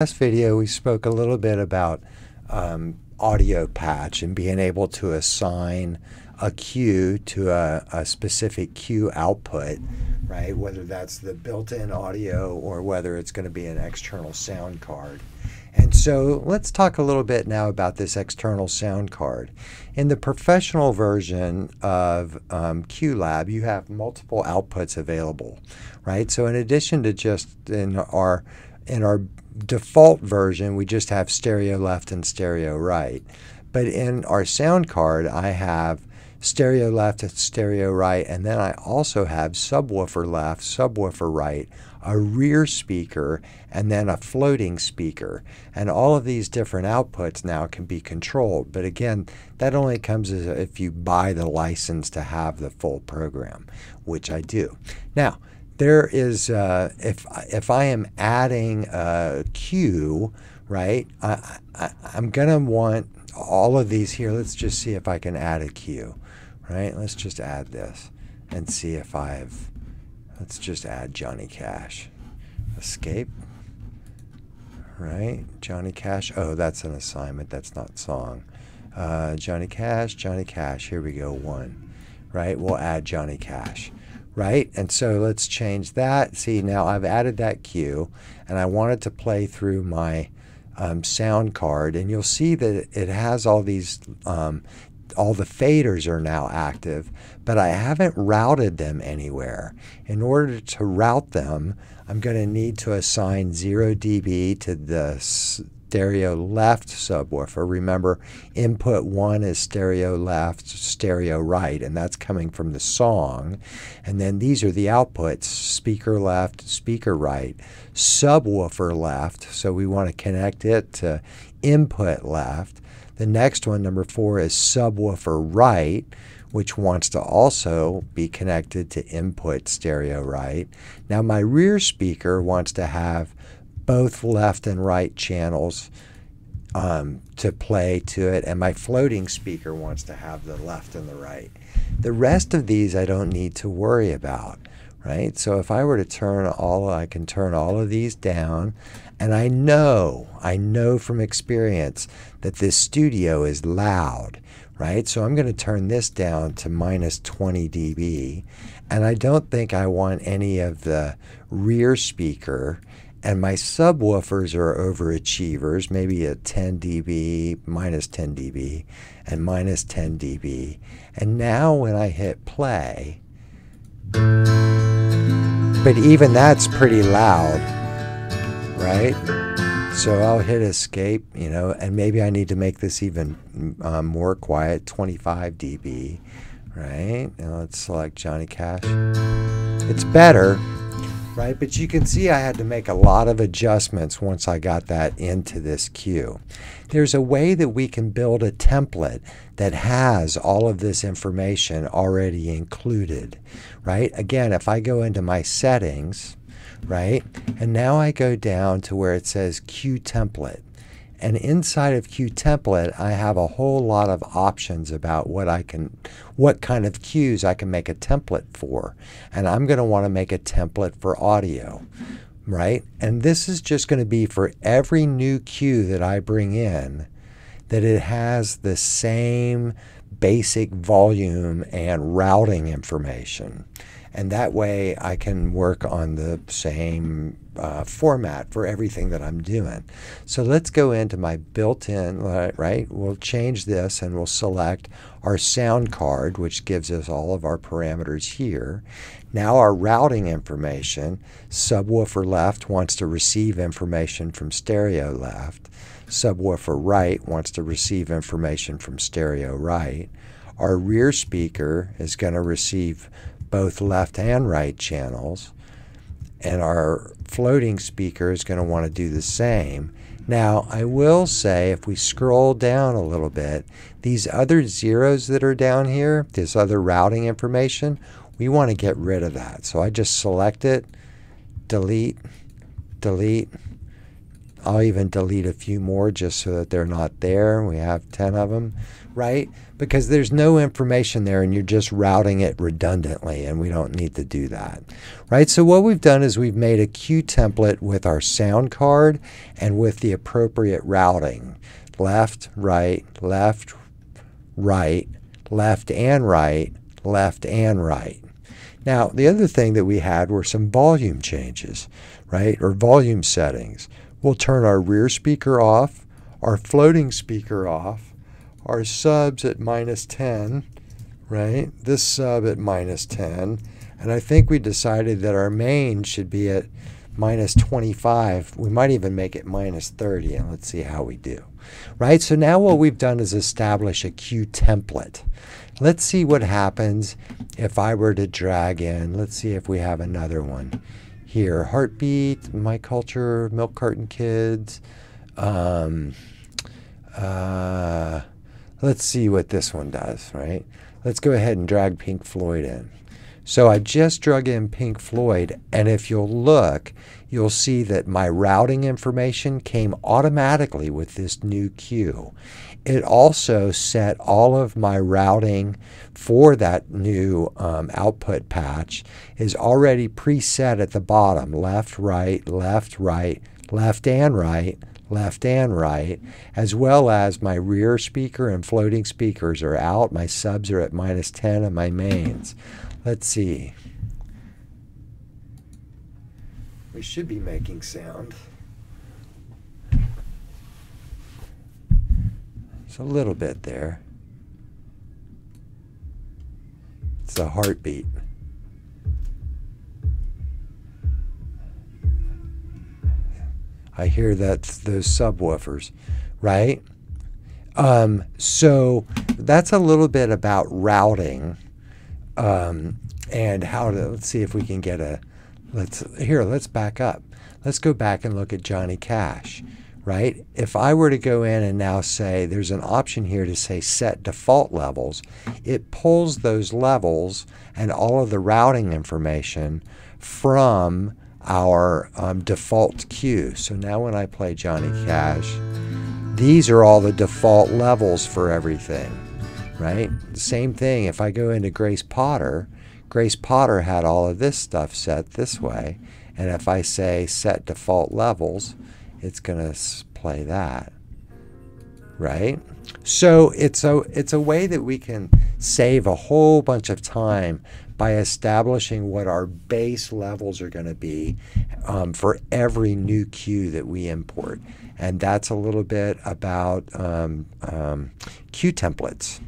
last video, we spoke a little bit about um, audio patch and being able to assign a cue to a, a, specific cue output, right? Whether that's the built-in audio or whether it's going to be an external sound card. And so let's talk a little bit now about this external sound card. In the professional version of um, QLab, you have multiple outputs available, right? So in addition to just in our in our default version, we just have stereo left and stereo right. But in our sound card, I have stereo left and stereo right, and then I also have subwoofer left, subwoofer right, a rear speaker, and then a floating speaker. And all of these different outputs now can be controlled. But again, that only comes if you buy the license to have the full program, which I do. Now, there is uh, if if I am adding a cue, right? I, I I'm gonna want all of these here. Let's just see if I can add a cue, right? Let's just add this and see if I've. Let's just add Johnny Cash. Escape. Right, Johnny Cash. Oh, that's an assignment. That's not song. Uh, Johnny Cash, Johnny Cash. Here we go. One. Right, we'll add Johnny Cash right? And so let's change that. See, now I've added that cue, and I want it to play through my um, sound card, and you'll see that it has all these, um, all the faders are now active, but I haven't routed them anywhere. In order to route them, I'm going to need to assign 0 dB to the stereo left subwoofer. Remember, input one is stereo left, stereo right, and that's coming from the song. And then these are the outputs speaker left, speaker right, subwoofer left. So we want to connect it to input left. The next one, number four, is subwoofer right, which wants to also be connected to input stereo right. Now, my rear speaker wants to have both left and right channels um, to play to it, and my floating speaker wants to have the left and the right. The rest of these I don't need to worry about, right? So if I were to turn all, I can turn all of these down, and I know, I know from experience that this studio is loud, right? So I'm going to turn this down to minus 20 dB, and I don't think I want any of the rear speaker and my subwoofers are overachievers, maybe at 10 dB, minus 10 dB, and minus 10 dB. And now when I hit play, but even that's pretty loud, right? So I'll hit escape, you know, and maybe I need to make this even um, more quiet, 25 dB, right? Now let's select Johnny Cash. It's better, right? But you can see I had to make a lot of adjustments once I got that into this cue. There's a way that we can build a template that has all of this information already included, right? Again, if I go into my settings, right, and now I go down to where it says cue template, and inside of Cue Template, I have a whole lot of options about what I can, what kind of cues I can make a template for. And I'm going to want to make a template for audio, right? And this is just going to be for every new cue that I bring in, that it has the same basic volume and routing information. And that way I can work on the same uh, format for everything that I'm doing. So let's go into my built-in, right? We'll change this and we'll select our sound card, which gives us all of our parameters here. Now our routing information, subwoofer left wants to receive information from stereo left. Subwoofer right wants to receive information from stereo right. Our rear speaker is going to receive both left and right channels. And our floating speaker is going to want to do the same. Now, I will say if we scroll down a little bit, these other zeros that are down here, this other routing information, we want to get rid of that. So I just select it, delete, delete, I'll even delete a few more just so that they're not there. We have 10 of them, right? Because there's no information there and you're just routing it redundantly and we don't need to do that, right? So what we've done is we've made a cue template with our sound card and with the appropriate routing. Left, right, left, right, left and right, left and right. Now, the other thing that we had were some volume changes, right, or volume settings. We'll turn our rear speaker off, our floating speaker off, our subs at minus 10, right, this sub at minus 10, and I think we decided that our main should be at minus 25. We might even make it minus 30, and let's see how we do. Right, so now what we've done is establish a cue template. Let's see what happens if I were to drag in. Let's see if we have another one here. Heartbeat, My Culture, Milk Carton Kids. Um, uh, let's see what this one does, right? Let's go ahead and drag Pink Floyd in. So I just drug in Pink Floyd, and if you'll look, you'll see that my routing information came automatically with this new cue it also set all of my routing for that new um, output patch is already preset at the bottom left, right, left, right, left and right, left and right, as well as my rear speaker and floating speakers are out. My subs are at minus 10 and my mains. Let's see. We should be making sound. A little bit there. It's a heartbeat. I hear that those subwoofers, right? Um, so that's a little bit about routing um, and how to. Let's see if we can get a. Let's here. Let's back up. Let's go back and look at Johnny Cash right? If I were to go in and now say there's an option here to say set default levels, it pulls those levels and all of the routing information from our um, default cue. So now when I play Johnny Cash, these are all the default levels for everything, right? Same thing if I go into Grace Potter, Grace Potter had all of this stuff set this way. And if I say set default levels, it's going to play that. Right? So it's a it's a way that we can save a whole bunch of time by establishing what our base levels are going to be um, for every new cue that we import. And that's a little bit about um, um, cue templates.